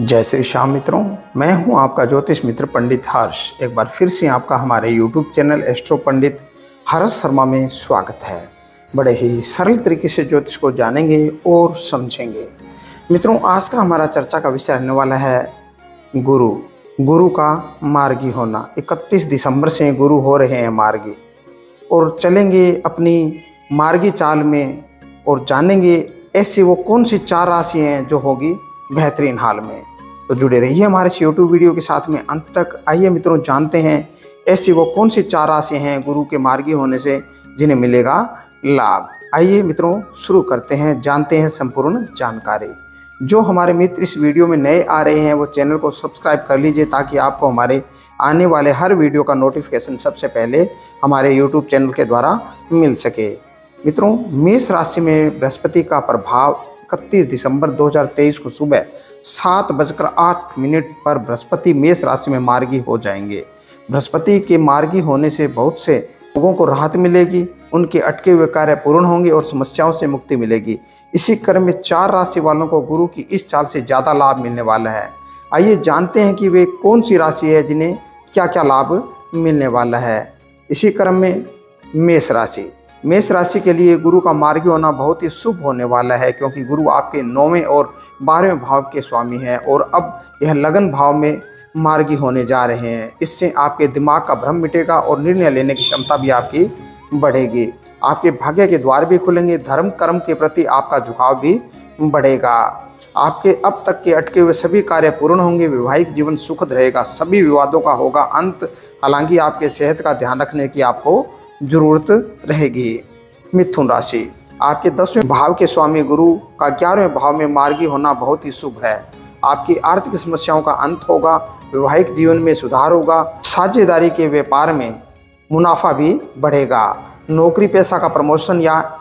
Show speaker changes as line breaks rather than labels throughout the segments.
जय श्री श्याम मित्रों, मैं हूँ आपका ज्योतिष मित्र पंडित हर्ष। एक बार फिर से आपका हमारे YouTube channel astro Pandit Harsh Sharma में स्वागत है। बड़े ही सरल तरीके से ज्योतिष को जानेंगे और समझेंगे। मित्रों, आज का हमारा चर्चा का विषय रहने वाला है गुरु। गुरु का मार्गी होना। 31 दिसंबर से गुरु हो रहे हैं मार्गी। और चलेंगे अपनी मार्गी चाल में और जानेंगे ऐसी वो कौन सी चार राशि हैं जो होगी बेहतरीन हाल में। तो जुड़े रहिए हमारे इस यूट्यूब वीडियो के साथ में। अंत तक आइए मित्रों, जानते हैं ऐसी वो कौन सी चार राशि हैं गुरु के मार्गी होने से जिन्हें मिलेगा लाभ। आइए मित्रों, शुरू करते हैं, जानते हैं संपूर्ण जानकारी। जो हमारे मित्र इस वीडियो में नए आ रहे हैं, वो चैनल को सब्सक्राइब कर लीजिए ताकि आपको हमारे आने वाले हर वीडियो का नोटिफिकेशन सबसे पहले हमारे यूट्यूब चैनल के द्वारा मिल सके। मित्रों, मेष राशि में बृहस्पति का प्रभाव इकतीस दिसंबर 2023 को सुबह सात बजकर आठ मिनट पर बृहस्पति मेष राशि में मार्गी हो जाएँगे। बृहस्पति के मार्गी होने से बहुत से लोगों को राहत मिलेगी, उनके अटके हुए कार्य पूर्ण होंगे और समस्याओं से मुक्ति मिलेगी। इसी क्रम में चार राशि वालों को गुरु की इस चाल से ज़्यादा लाभ मिलने वाला है। आइए जानते हैं कि वे कौन सी राशि है जिन्हें क्या क्या लाभ मिलने वाला है। इसी क्रम में मेष राशि। मेष राशि के लिए गुरु का मार्गी होना बहुत ही शुभ होने वाला है, क्योंकि गुरु आपके नौवें और बारहवें भाव के स्वामी हैं और अब यह लगन भाव में मार्गी होने जा रहे हैं। इससे आपके दिमाग का भ्रम मिटेगा और निर्णय लेने की क्षमता भी आपकी बढ़ेगी। आपके भाग्य के द्वार भी खुलेंगे, धर्म कर्म के प्रति आपका झुकाव भी बढ़ेगा। आपके अब तक के अटके हुए सभी कार्य पूर्ण होंगे, वैवाहिक जीवन सुखद रहेगा, सभी विवादों का होगा अंत। हालाँकि आपके सेहत का ध्यान रखने की आपको ज़रूरत रहेगी। मिथुन राशि, आपके दसवें भाव के स्वामी गुरु का ग्यारहवें भाव में मार्गी होना बहुत ही शुभ है। आपकी आर्थिक समस्याओं का अंत होगा, वैवाहिक जीवन में सुधार होगा, साझेदारी के व्यापार में मुनाफा भी बढ़ेगा। नौकरी पैसा का प्रमोशन या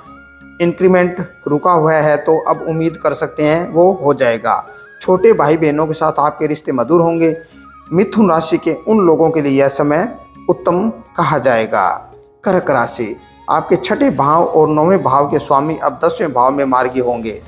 इंक्रीमेंट रुका हुआ है तो अब उम्मीद कर सकते हैं वो हो जाएगा। छोटे भाई बहनों के साथ आपके रिश्ते मधुर होंगे। मिथुन राशि के उन लोगों के लिए यह समय उत्तम कहा जाएगा। कर्क राशि। आपके छठे भाव और नौवें भाव के स्वामी अब दसवें भाव में मार्गी होंगे।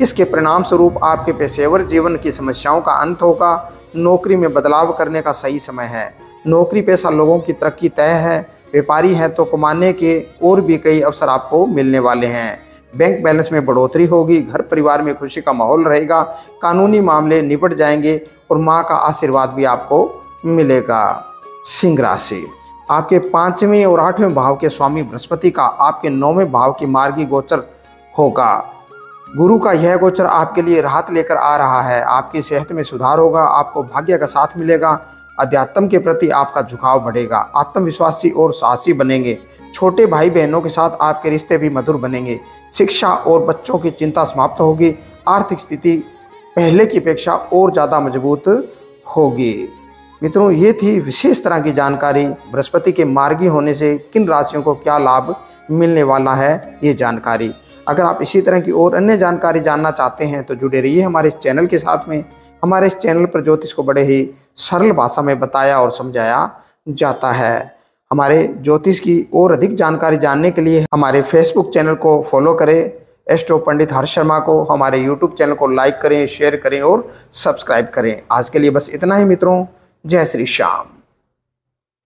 इसके परिणाम स्वरूप आपके पेशेवर जीवन की समस्याओं का अंत होगा। नौकरी में बदलाव करने का सही समय है। नौकरी पेशा लोगों की तरक्की तय है। व्यापारी हैं तो कमाने के और भी कई अवसर आपको मिलने वाले हैं। बैंक बैलेंस में बढ़ोतरी होगी। घर परिवार में खुशी का माहौल रहेगा। कानूनी मामले निपट जाएँगे और माँ का आशीर्वाद भी आपको मिलेगा। सिंह राशि। आपके पाँचवें और आठवें भाव के स्वामी बृहस्पति का आपके नौवें भाव की मार्गी गोचर होगा। गुरु का यह गोचर आपके लिए राहत लेकर आ रहा है। आपकी सेहत में सुधार होगा, आपको भाग्य का साथ मिलेगा, अध्यात्म के प्रति आपका झुकाव बढ़ेगा, आत्मविश्वासी और साहसी बनेंगे। छोटे भाई बहनों के साथ आपके रिश्ते भी मधुर बनेंगे। शिक्षा और बच्चों की चिंता समाप्त होगी, आर्थिक स्थिति पहले की अपेक्षा और ज़्यादा मज़बूत होगी। मित्रों, ये थी विशेष तरह की जानकारी। बृहस्पति के मार्गी होने से किन राशियों को क्या लाभ मिलने वाला है, ये जानकारी। अगर आप इसी तरह की और अन्य जानकारी जानना चाहते हैं तो जुड़े रहिए हमारे इस चैनल के साथ में। हमारे इस चैनल पर ज्योतिष को बड़े ही सरल भाषा में बताया और समझाया जाता है। हमारे ज्योतिष की और अधिक जानकारी जानने के लिए हमारे फेसबुक चैनल को फॉलो करें। एस्ट्रो पंडित हर्ष शर्मा को हमारे यूट्यूब चैनल को लाइक करें, शेयर करें और सब्सक्राइब करें। आज के लिए बस इतना ही मित्रों। जय श्री श्याम।